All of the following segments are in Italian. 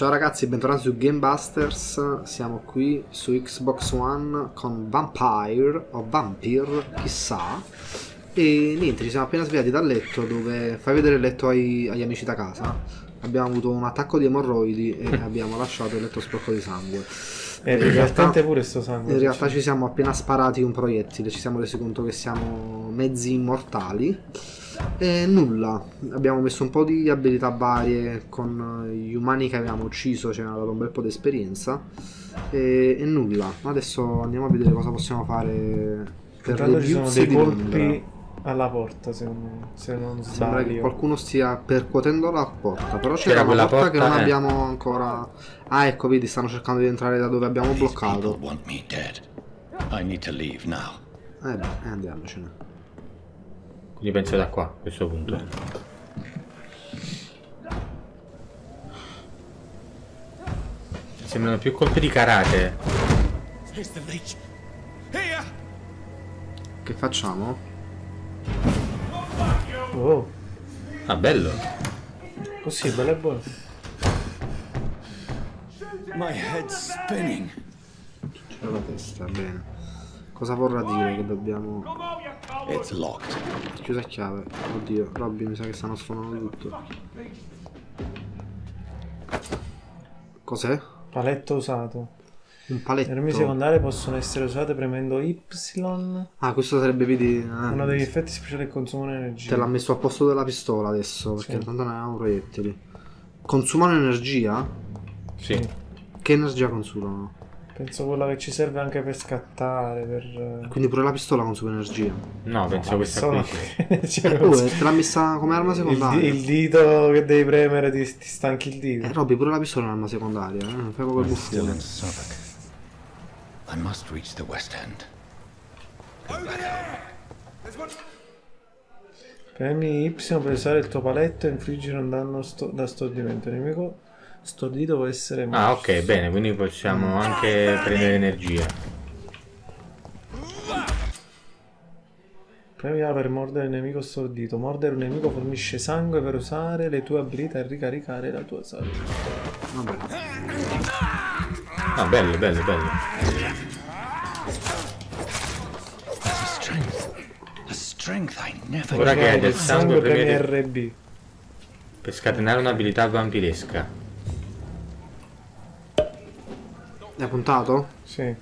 Ciao ragazzi, bentornati su Gamebusters. Siamo qui su Xbox One con Vampire o Vampire, chissà. E niente, ci siamo appena svegliati dal letto dove fai vedere il letto ai- agli amici da casa. Abbiamo avuto un attacco di emorroidi e abbiamo lasciato il letto sporco di sangue. È In realtà- pure sto sangue. In realtà ci siamo appena sparati un proiettile, ci siamo resi conto che siamo mezzi immortali. E nulla, abbiamo messo un po' di abilità varie con gli umani che avevamo ucciso, ci hanno dato un bel po' di esperienza. E, e nulla, adesso andiamo a vedere cosa possiamo fare per Intanto le ci sono dei di colpi Londra. alla porta, se non, se non Sembra che qualcuno stia percuotendo la porta, però c'era C'era una quella porta, che non porta, eh. abbiamo ancora... Ah ecco, vedi, stanno cercando di entrare da dove abbiamo bloccato. Eh beh, eh, andiamocene. Quindi penso da qua, a questo punto. Sembrano più colpi di karate. Che facciamo? Oh, Ah, bello. così, bello e buono. My head's spinning. C'è la testa, bene. Cosa vorrà dire che dobbiamo... It's locked. Chiusa a chiave. Oddio, Robby mi sa che stanno sfonando tutto. Cos'è? Paletto usato. Un Le paletto. armi secondarie possono essere usate premendo Y. Ah, questo sarebbe, vedi... eh, Uno degli effetti speciali che consumano energia. Te l'ha messo a posto della pistola adesso, perché Sì. intanto non avevamo proiettili. Consumano energia? Sì. Che energia consumano? Penso quella che ci serve anche per scattare, per... Quindi pure la pistola consuma energia. No, penso Ah, questa sono- qui. Cioè, Oh, te l'ha messa come arma il, secondaria. il dito che devi premere ti, ti stanchi il Eh, dito. Robby, pure la pistola è un'arma secondaria, eh? Fai proprio buffone. I must reach the West End. Premi Y per usare il tuo paletto e infliggere un danno sto- da stordimento. Il nemico stordito può essere morto. Ah, ok, bene, quindi possiamo anche prendere energia. Premi A per mordere il nemico stordito. Mordere un nemico fornisce sangue per usare le tue abilità e ricaricare la tua salute. Vabbè. Ah, bello, bello, bello. Ora che hai del il sangue, premi premi RB. per scatenare un'abilità vampiresca. Hai puntato? Sì.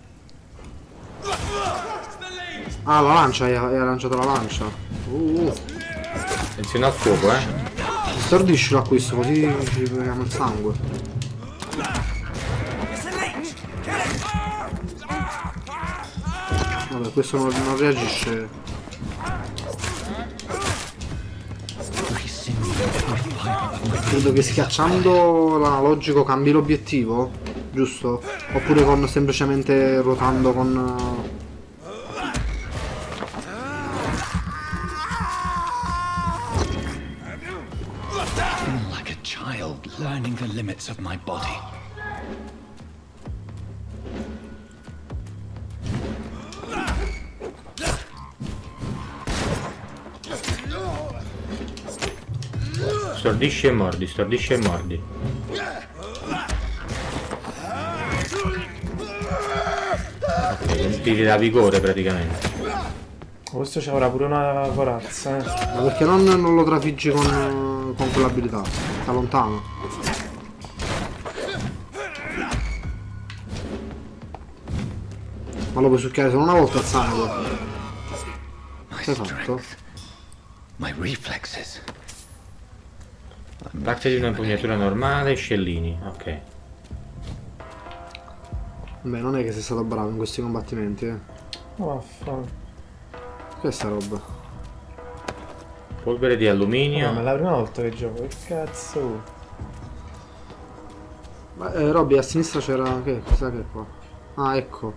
Ah, la lancia, hai, hai lanciato la lancia. Uh, uh. Attenzione al fuoco, eh. Stordiscilo a questo, così ci prendiamo il sangue. Vabbè, questo non, non reagisce. Credo che schiacciando l'analogico cambi l'obiettivo, giusto? Oppure con semplicemente ruotando con... feel like a child learning the limits of my body. Stordisci e mordi, stordisci e mordi. Ti dà vigore praticamente. Questo ci avrà pure una corazza, eh. Ma perché non, non lo trafiggi con, con quell'abilità? Sta lontano. Ma lo puoi succhiare solo una volta il sangue. My Che hai fatto? strength. My reflexes. Parte di un'impugnatura normale, scellini. Ok. Beh, non è che sei stato bravo in questi combattimenti, eh. Oh, vaffanculo. Che è sta roba? Polvere di Ma alluminio. è la prima volta che gioco, che cazzo? Ma, eh, Robby, a sinistra c'era... Che cos'è che è qua? Ah, ecco.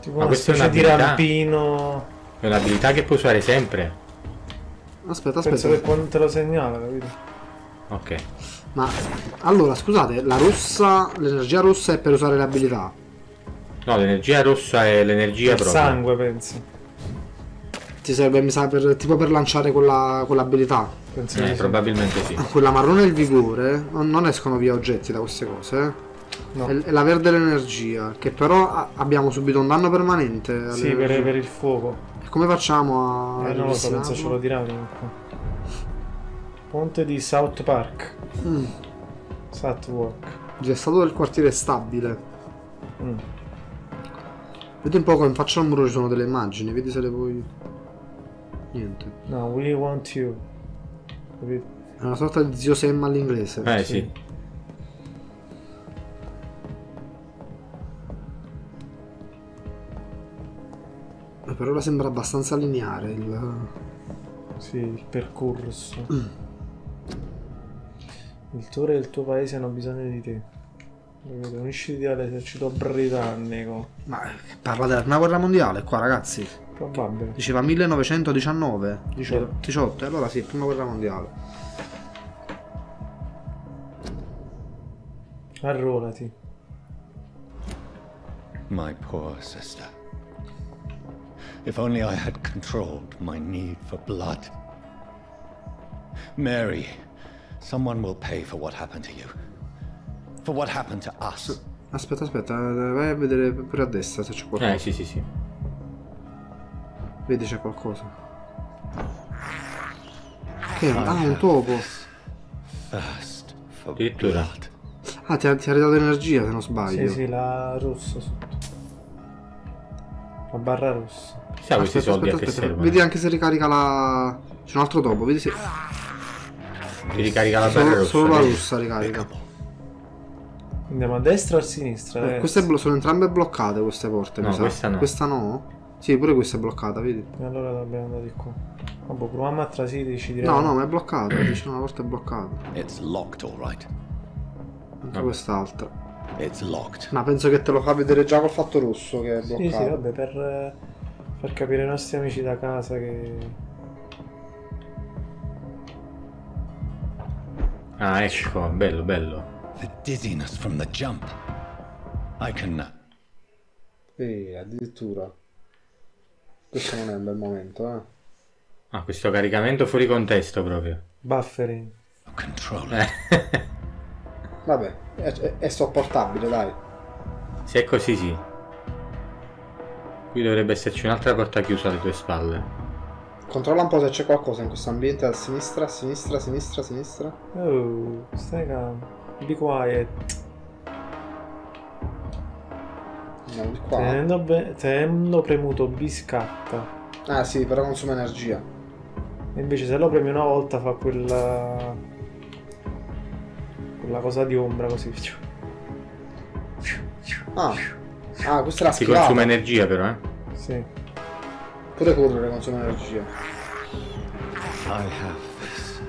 Tipo Ma una questa è specie di rampino. È un'abilità che puoi usare sempre. Aspetta, Penso aspetta. che quando te lo segnala, capito? Ok. Ma allora, scusate, la rossa, l'energia rossa è per usare le abilità. No, l'energia rossa è l'energia Il proprio. sangue, penso. Ti serve, mi sa, per, tipo per lanciare quella, quell'abilità. Penso Eh, probabilmente sì. Quella marrone e il vigore non, escono via oggetti da queste cose. eh. No. È, è la verde l'energia, che però a- abbiamo subito un danno permanente. Sì, per, per il fuoco. E Come facciamo a Eh, non lo so, penso ce lo diranno comunque. Ponte di South Park. Mm. Southwark. Gestato del quartiere stabile. Mm. Vedi un po' come in faccia al muro ci sono delle immagini, vedi se le puoi. Niente. No, we want you. Capito? È una sorta di zio Sam all'inglese. Eh sì. Eh, Per ora sembra abbastanza lineare il. Sì, il percorso. Il tuo re e il tuo paese hanno bisogno di te. Unisciti all'esercito britannico. Ma parla della prima guerra mondiale qua, ragazzi. Probabile. Diceva 1919. 18. 18, e allora sì, prima guerra mondiale. Arruolati. My poor sister. If only I had controlled my need for blood. Mary, someone will pay for what happened to you. For what happened to us. Aspetta, aspetta, vai a vedere pure a destra se c'è qualcosa. Eh sì sì sì. Vedi c'è qualcosa. Che è? Ah, un topo. Addirittura. Ah, ti ha, ti ha ridato energia se non sbaglio. Sì, sì, la rossa sotto. La barra rossa. Chissà questi Aspetta, soldi a aspetta, che aspetta. servono. Vedi anche se ricarica la. C'è un altro topo, vedi se. Ti ricarica la barra Solo, rossa. solo la russa ricarica. Andiamo a destra o a sinistra? Eh, ragazzi? queste blo- sono entrambe bloccate queste porte, No, mi sa. questa no. Questa no? Sì, pure questa è bloccata, vedi? E allora dobbiamo andare di qua. Vabbè, proviamo a trasiti, ci No, diremo. no, ma è bloccata, dice no, la porta è bloccata. It's locked, all right. Anche quest'altra. It's locked. Ma penso che te lo fa vedere già col fatto rosso che è Sì, bloccato. sì, vabbè, per eh, far capire ai nostri amici da casa che... Ah ecco, bello bello. The dizziness from the jump. I can. Eh, addirittura. Questo non è un bel momento, eh. Ah, questo caricamento fuori contesto proprio. Buffering. control Eh. Vabbè, è, è- è sopportabile, dai. Se è così sì. Qui dovrebbe esserci un'altra porta chiusa alle tue spalle. Controlla un po' se c'è qualcosa in questo ambiente a sinistra, a sinistra, a sinistra, a sinistra. Oh, stai calmo. Be quiet. No, di qua. Tenendo, be- tenendo premuto B scatta. Ah sì, però consuma energia. E invece se lo premi una volta fa quella... Quella cosa di ombra così. Ah, ah questa è la schivata. consuma energia però, eh. Sì. Pure correre consuma energia. I have this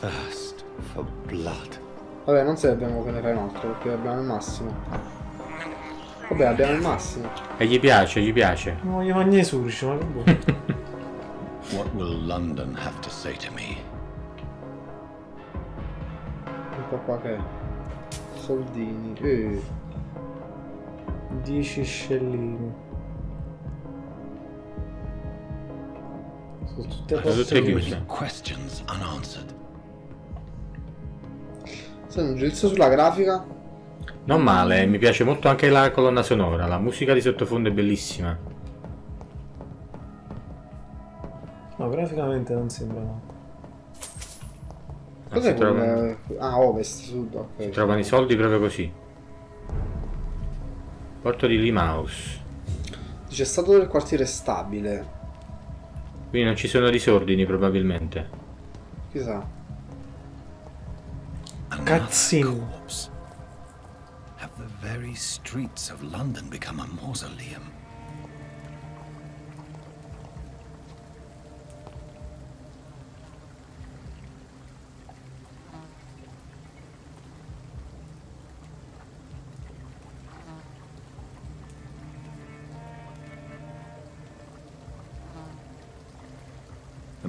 thirst for blood. Vabbè, non serve che ne fai un altro perché abbiamo il massimo. Vabbè, abbiamo il massimo. E gli piace, gli piace. Non voglio mangiare i surci, ma che buono. What will London have to say to me? Un po' qua che è. Soldini. Eh. 10 scellini. Sono tutte porte chiuse. Sai un giudizio sulla grafica? Non male, mi piace molto anche la colonna sonora. La musica di sottofondo è bellissima. No, graficamente non sembra male. Cos'è si, trovano, quel... Ah, ovest, sud, ok. si trovano i soldi proprio così. Porto di Limaus. Dice stato del quartiere stabile. Quindi non ci sono disordini probabilmente. Chissà. Corpse. Have the very streets of London become a mausoleum?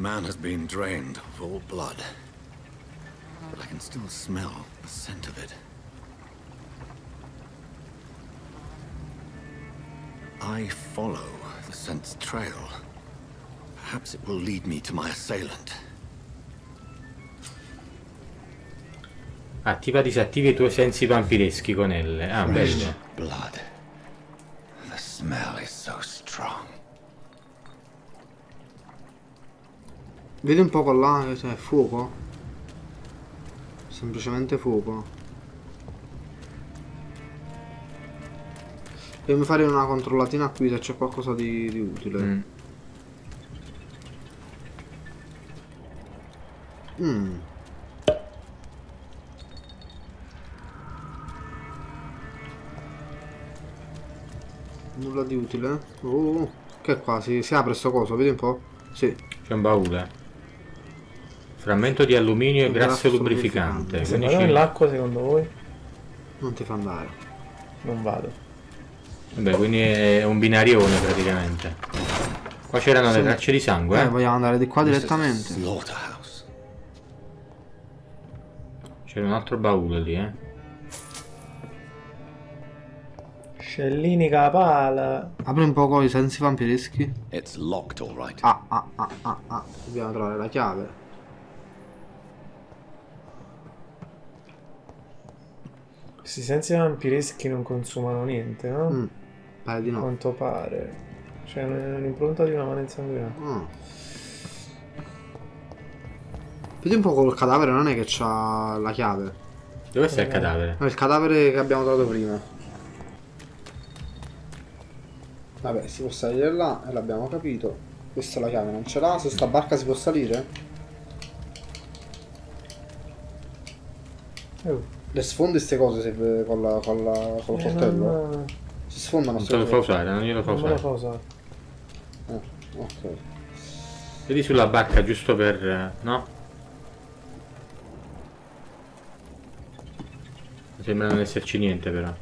Man has been drained of all blood, but I can still smell the scent of it. I follow the scent's trail. Perhaps it will lead me to my assailant. Attiva disattiva i tuoi sensi vampireschi con L. Ah, bello. Blood. The smell is Vedi un po' con là, che c'è fuoco? Semplicemente fuoco. Dobbiamo fare una controllatina qui se c'è qualcosa di, di utile. Mm. Mm. Nulla di utile. Oh, che qua? Si, si apre sto coso, vedi un po'? Sì. C'è un baule. Frammento di alluminio e Grasso grasso lubrificante. lubrificante. Se ci- nell'acqua secondo voi? Non ti fa andare. Non vado. Vabbè, quindi è un binarione praticamente. Qua c'erano le Sì. tracce di sangue, Eh, eh? vogliamo andare di qua direttamente. Slaughterhouse. C'era un altro baule lì, eh? Scellini capala. Apri un po' con i sensi vampireschi. It's locked, all right. Ah, ah, ah, ah, ah. Dobbiamo trovare la chiave. Questi sensi vampireschi non consumano niente, no? Mm. Pare di A no. quanto pare. Cioè, è un'impronta di una mano insanguinata. Ah. Vedi un po' col cadavere, non è che c'ha la chiave. Dove sta il cadavere? No, il cadavere che abbiamo trovato prima. Vabbè, si può salire là e l'abbiamo capito. Questa è la chiave, non ce l'ha. Su sta barca si può salire? Oh. Le sfondi queste cose se, con la, con la, col Eh, coltello? non, Si sfondano Non te lo fa usare, non glielo fa non me lo usare. fa usare. Ah, ok. Vedi sulla barca giusto per... eh, no? Non sembra non esserci niente però.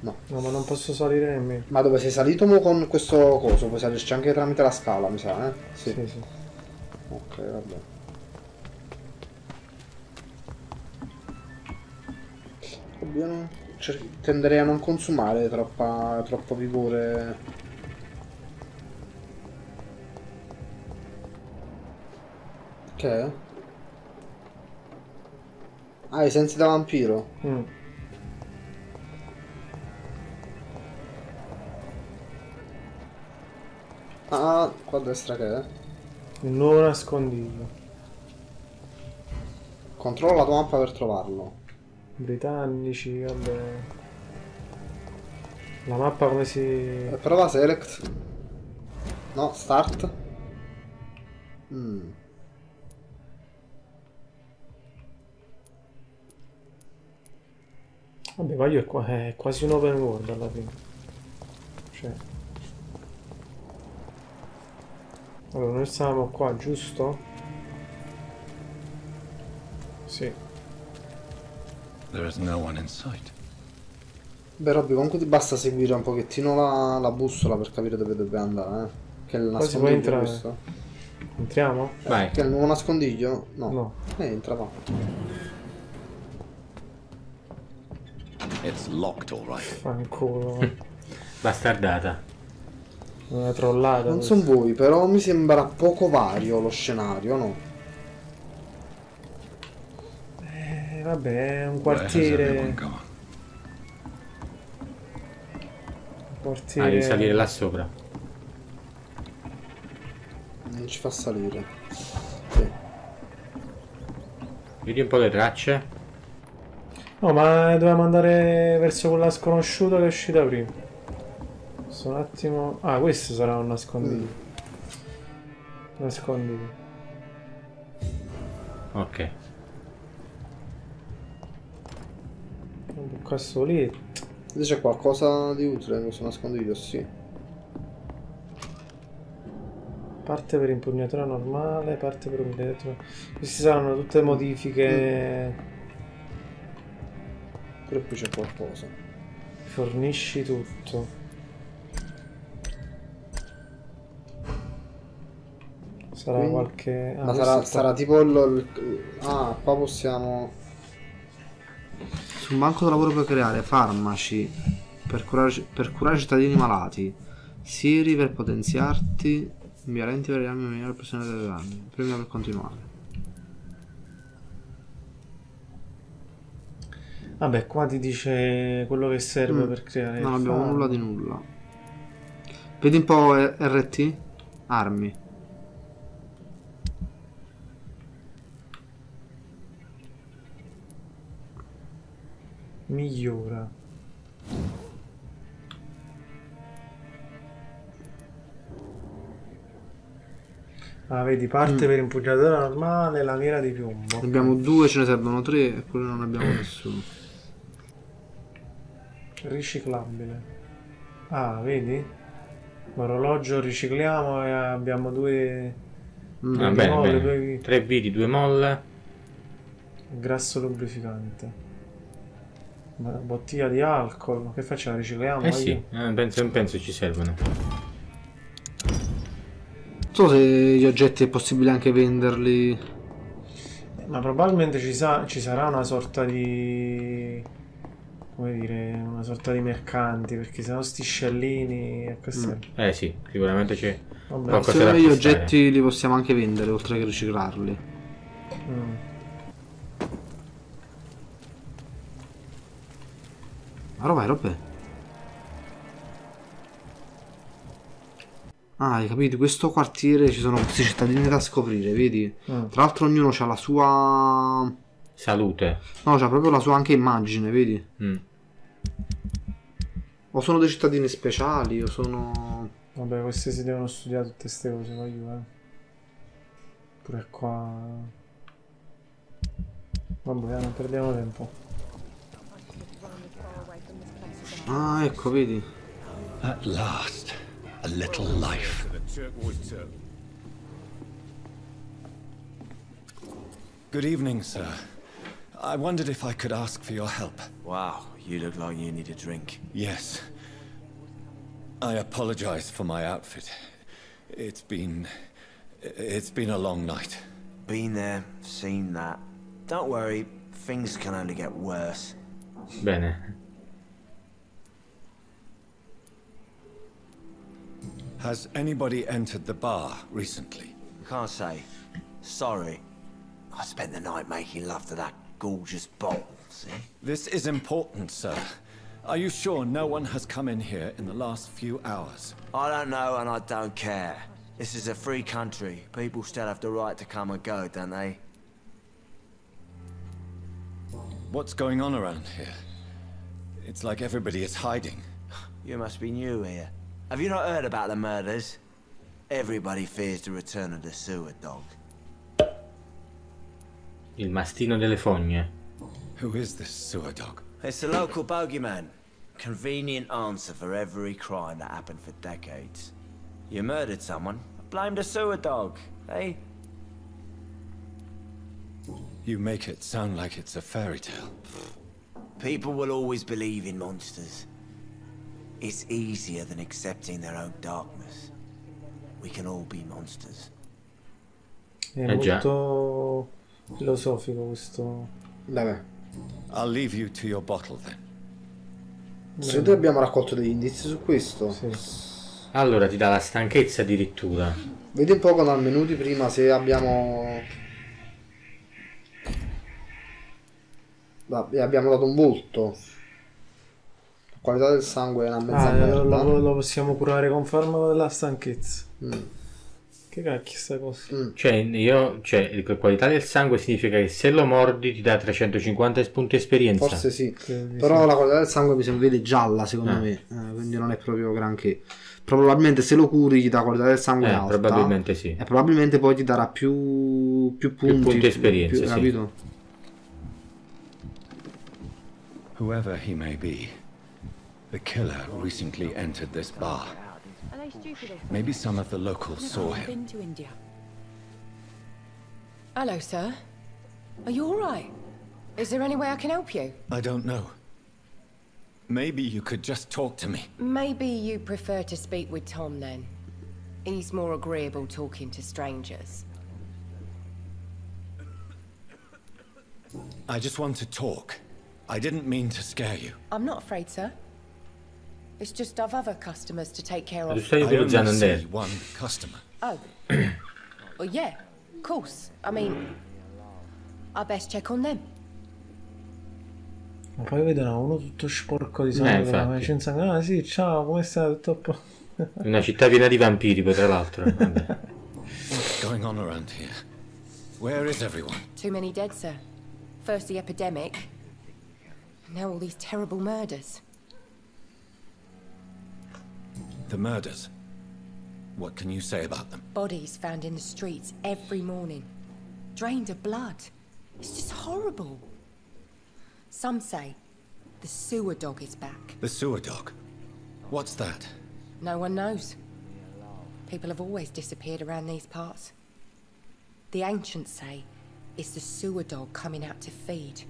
No, ma non posso salire nemmeno. Ma dove sei salito mo con questo coso? Puoi salirci anche tramite la scala, mi sa, eh? Sì. Sì, sì. Ok, vabbè. Oddio, no. Cer- tenderei a non consumare troppa, troppo vigore. Che è? Ah, i sensi da vampiro. Mm. Ah, qua a destra che è? Un nuovo nascondiglio. Controlla la tua mappa per trovarlo. Britannici, vabbè. La mappa come si... Eh, Prova select. No, start. Mm. Vabbè, ma io è, qua- è quasi un open world alla fine. Cioè... Allora, noi stavamo qua, giusto? Sì. Beh, Robby, comunque ti basta seguire un pochettino la, la bussola per capire dove dobbiamo andare, eh. Che è il nascondiglio entrare. questo. Entriamo? Vai. Che è il nuovo nascondiglio? No. No. Eh, entra, va. It's locked, all right. Fanculo. Bastardata. Una trollata. Non questa. so voi, però mi sembra poco vario lo scenario, no? Vabbè, è un quartiere... Un Ah, quartiere... devi salire là sopra. Non ci fa salire. Sì. Vedi un po' le tracce. No, ma dovevamo andare verso quella sconosciuta che è uscita prima. Questo un attimo... Ah, questo sarà un nascondiglio. Nascondiglio. Ok. Qua sto lì. Vedi c'è qualcosa di utile in questo nascondiglio? Sì. Parte per impugnatura normale, parte per impugnatura... Queste saranno tutte modifiche... Pure qui c'è qualcosa. Fornisci tutto. Sarà Quindi- qualche... ah, Ma questo sarà, sarà tipo il- Ah, qua possiamo... Sul banco di lavoro puoi creare farmaci per curare, per curare cittadini malati, sieri per potenziarti, Inviare enti per le armi maniera pressione delle armi. Prima per continuare. Vabbè, qua ti dice quello che serve Mm. per creare Non abbiamo nulla di nulla. Vedi un po' RT? Armi. Migliora. Ah, vedi, parte Mm. per impugnatura normale, la mira di piombo. Ne abbiamo due, ce ne servono tre, eppure non abbiamo nessuno. Riciclabile. Ah, vedi? L'orologio ricicliamo e abbiamo due Mm. Va Due bene, molle, bene. due- Tre viti, due molle. grasso lubrificante. Una bottiglia di alcol. Che facciamo? Ricicliamo? Eh sì, eh, penso, penso ci servono. Non so se gli oggetti è possibile anche venderli. Ma probabilmente ci, sa- ci sarà una sorta di. come dire, una sorta di mercanti, perché sennò sti scellini e questo. Mm. Eh sì, sicuramente c'è. Vabbè. Gli oggetti li possiamo anche vendere oltre che riciclarli. Mm. Ma roba, roba. Ah, hai capito? In questo quartiere ci sono questi cittadini da scoprire, vedi? Mm. Tra l'altro ognuno ha la sua... Salute. No, c'ha proprio la sua anche immagine, vedi? Mm. O sono dei cittadini speciali, o sono... Vabbè, questi si devono studiare tutte queste cose, voglio, eh. Pure qua. Vabbè, non perdiamo tempo. Ah, ecco, vedi? At last, a little life. Good evening, sir. I wondered if I could ask for your help. Wow, you look like you need a drink. Yes. I apologize for my outfit. It's been. It's been a long night. Been there, seen that. Don't worry, things can only get worse. Bene. Has anybody entered the bar recently? I can't say. Sorry. I spent the night making love to that gorgeous bottle, see? This is important, sir. Are you sure no one has come in here in the last few hours? I don't know and I don't care. This is a free country. People still have the right to come and go, don't they? What's going on around here? It's like everybody is hiding. You must be new here. Have you not heard about the murders? Everybody fears the return of the sewer dog. Il mastino delle fogne. Who is this sewer dog? It's the local bogeyman. Convenient answer for every crime that happened for decades. You murdered someone, blame the sewer dog, eh? You make it sound like it's a fairy tale. People will always believe in monsters. It's easier than accepting their own darkness. We can all be monsters. È Eh già. molto filosofico questo. Vabbè. I'll leave you to your bottle then. Secondo te abbiamo raccolto degli indizi su questo? Sì. Allora ti dà la stanchezza addirittura. Vedi un po' con al menù di prima se abbiamo... Abbiamo dato un volto. Qualità del sangue è una mezza Ah, lo, merda. lo- lo possiamo curare con farmaco della stanchezza. Mm. Che cacchio sta cosa? Cioè, io, cioè, qualità del sangue significa che se lo mordi ti dà 350 punti esperienza. Forse sì. Credo Però sì. la qualità del sangue mi sembra vede gialla secondo Ah. me. Eh, quindi non è proprio granché. Probabilmente se lo curi gli dà qualità del sangue Eh, alta. probabilmente sì. E probabilmente poi ti darà più, più punti. punti esperienza, più- sì. capito? Whoever he may be, the killer recently entered this bar. Are they stupid Maybe some of the locals saw him. been to India. Hello, sir. Are you all right? Is there any way I can help you? I don't know. Maybe you could just talk to me. Maybe you prefer to speak with Tom then. He's more agreeable talking to strangers. I just want to talk. I didn't mean to scare you. I'm not afraid, sir. It's just I've other customers to take care of. I only see one customer. Oh. well, yeah, of course. I mean, I best check on them. Ma poi vedono uno tutto sporco di Eh, sangue, infatti. ma senza ah sì, ciao, come stai? Tutto a po-" Una città piena di vampiri, poi tra l'altro. What's going on around here? Where is everyone? Too many dead, sir. First the epidemic, now all these terrible murders. The murders. What can you say about them? Bodies found in the streets every morning, drained of blood. It's just horrible. Some say the sewer dog is back. The sewer dog. What's that? No one knows. People have always disappeared around these parts. The ancients say it's the sewer dog coming out to feed.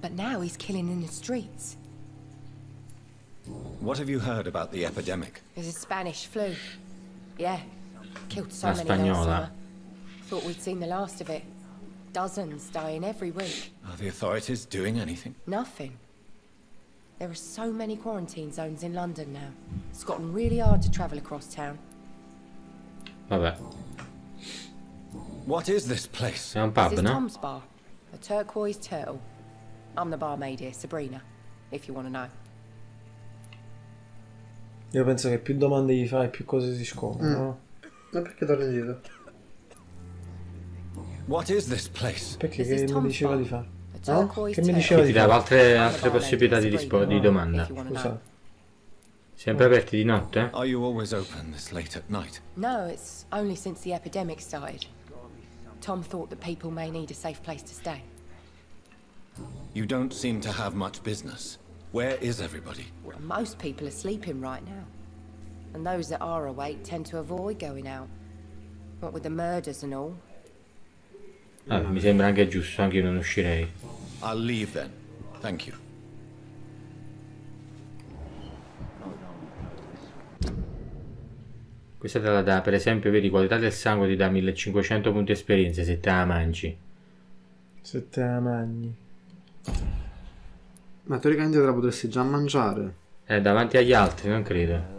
But now he's killing in the streets. What have you heard about the epidemic? There's a Spanish flu. Yeah, killed so many last summer. Thought we'd seen the last of it. Dozens dying every week. Are the authorities doing anything? Nothing. There are so many quarantine zones in London now. It's gotten really hard to travel across town. Vabbè. What is this place? È un This is no? Tom's bar, a turquoise turtle. I'm the barmaid here, Sabrina, if you want to know. Io penso che più domande gli fai, più cose si scoprono. no? Ma perché torni indietro? What is this place? Perché This che mi diceva di fare? turquoise Che mi diceva Ti di dava fare? altre, altre possibilità di, rispo- di domanda. Scusa. Sempre aperti di notte? Are you always open this late at night? No, it's only since the epidemic started. Tom thought that people may need a safe place to stay. You don't seem to have much business. Where is everybody? Well, most people are sleeping right now. And those that are awake tend to avoid going out. What with the murders and all. Ah, mi sembra anche giusto, anche io non uscirei. I'll leave then. Thank you. Questa te la dà, per esempio, vedi, qualità del sangue ti dà 1500 punti esperienza se te la mangi. Se te la mangi. Ma teoricamente te la potresti già mangiare. Eh, davanti agli altri, non credo.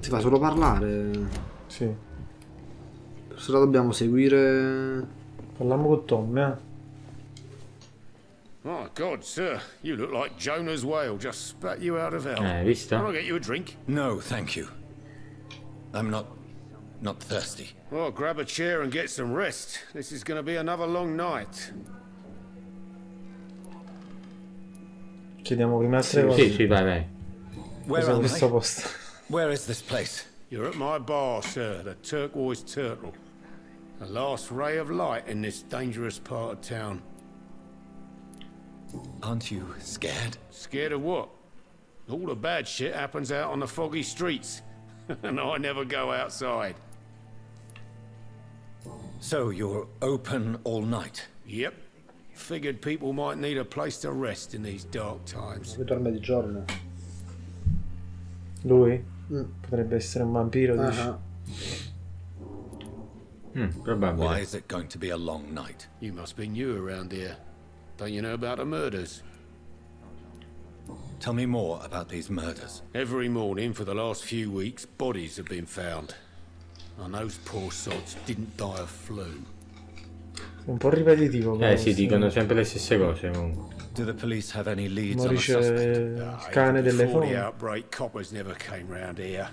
Ti fa solo parlare. Sì. Se la dobbiamo seguire. Parliamo con Tom, eh? Oh, God, sir, you look like Jonah's whale just spat you out of hell. Eh, hai visto? Can I get you a drink? No, thank you. I'm not not thirsty. Well, grab a chair and get some rest. This is going to be another long night. Chiediamo prima altre cose. Sì, sì, vai, vai. Where Cosa am questo posto? Where is this place? You're at my bar, sir, the Turquoise Turtle. The last ray of light in this dangerous part of town. Aren't you scared? Scared of what? All the bad shit happens out on the foggy streets. and I never go outside. So you're open all night? Yep. Figured people might need a place to rest in these dark times. Poi dorme di giorno. Lui? Mm. Potrebbe essere un vampiro, dici? Ah, Mm. Why is it going to be a long night? You must be new around here. Don't you know about the murders? Tell me more about these murders. Every morning for the last few weeks, bodies have been found. And those poor sods didn't die of flu. Un po' ripetitivo. però, Eh sì, sì. dicono sempre le stesse cose comunque. Do the police have any leads on a Morisce suspect? il cane delle the fonti. outbreak, coppers never came round here.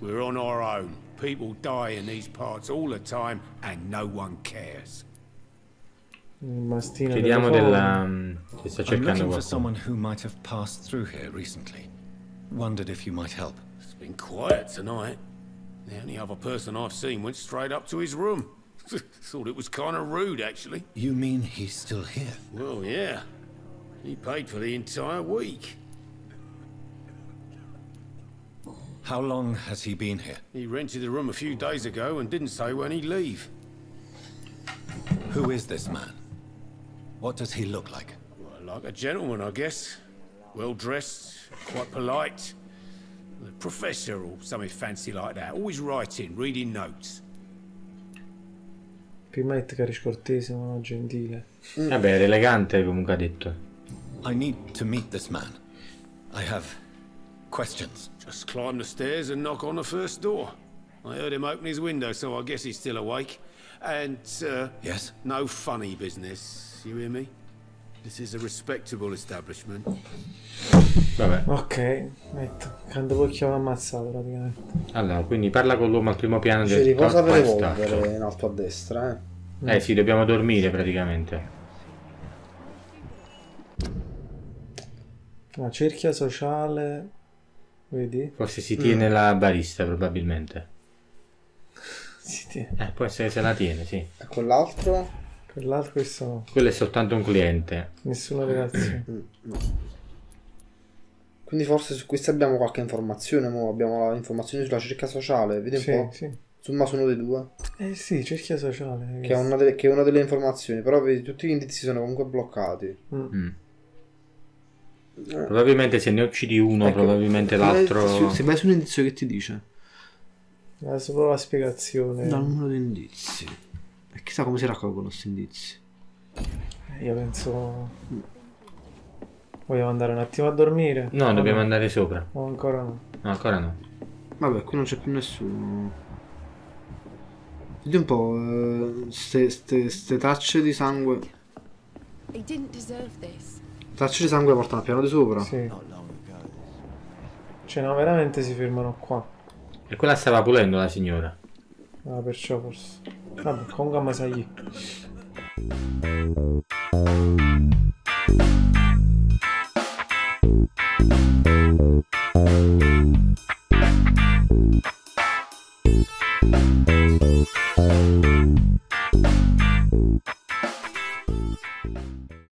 We're on our own. People die in these parts all the time, and no one cares. Il mastino Chiediamo della... mm, Che sta cercando qualcuno. someone who might have passed through here recently. Wondered if you might help. It's been quiet tonight. The only other person I've seen went straight up to his room. Thought it was kind of rude, actually. You mean he's still here? Well, yeah. He paid for the entire week. How long has he been here? He rented the room a few days ago and didn't say when he'd leave. Who is this man? What does he look like? Well, like a gentleman, I guess. Well dressed, quite polite. A professor or something fancy like that. Always writing, reading notes. Prima è cari scortese, ma gentile. Vabbè, era elegante comunque ha detto. I need to meet this man. I have questions. Just climb the stairs and knock on the first door. I heard him open his window, so I guess he's still awake. And, uh, Yes? no funny business, you hear me? This is a respectable establishment. Vabbè. Ok, metto. Quando poi chiamo ammazzato praticamente. Allora, quindi parla con l'uomo al primo piano Ci del riposa corpo per evolvere in alto a destra, eh. Eh sì, dobbiamo dormire praticamente. La cerchia sociale. Vedi? Forse si tiene la barista probabilmente. Si tiene. Eh, può essere se la tiene, sì. E quell'altro? Quell'altro questo no. Quello è soltanto un cliente. Nessuna relazione. Mm, no. Quindi forse su questi abbiamo qualche informazione, mo abbiamo le informazioni sulla cerca sociale, vedi un sì, po'? sì. Su uno dei due, Eh sì, cerchia sociale. che è, una delle, che è una delle informazioni, però vedi tutti gli indizi sono comunque bloccati. Mm. Mm. Probabilmente se ne uccidi uno, Ecco, probabilmente l'altro... Se, se vai su un indizio che ti dice? È solo la spiegazione. Dal numero di indizi. E chissà come si raccolgono questi indizi. Eh, Io penso. Vogliamo andare un attimo a dormire? No, O dobbiamo andare sopra. O ancora no. No, ancora no. Vabbè, qui non c'è più nessuno. Vedi un po', eh, ste, ste- ste tracce di sangue. Tracce di sangue portano al piano di sopra. Sì. Cioè, no, veramente si fermano qua. E quella stava pulendo la signora. Ah, perciò forse. Vabbè, comunque Masai.